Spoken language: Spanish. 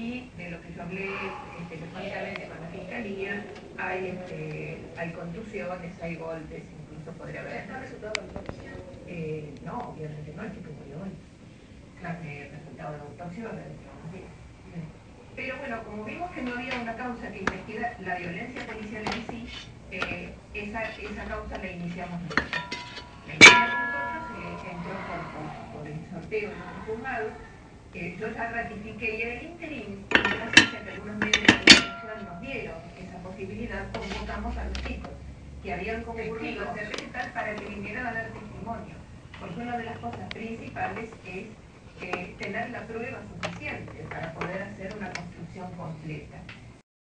y de lo que yo hablé este, telefónicamente con la fiscalía, hay, este, hay contusiones, hay golpes, incluso podría haber... ¿Está resultado de autopsia? Eh, no, obviamente no, el tipo murió hoy. Claro, el resultado de la autopsia va a Pero bueno, como vimos que no había una causa que investiga la violencia policial en sí, eh, esa, esa causa la iniciamos nosotros. La iniciamos nosotros, eh, entró por, por, por, el sorteo de nuestro juzgado, eh, yo ya ratifiqué y en el interín, convocamos a los chicos que habían concurrido a hacer para que vinieran a dar testimonio. Porque una de las cosas principales es eh, tener la prueba suficiente para poder hacer una construcción completa.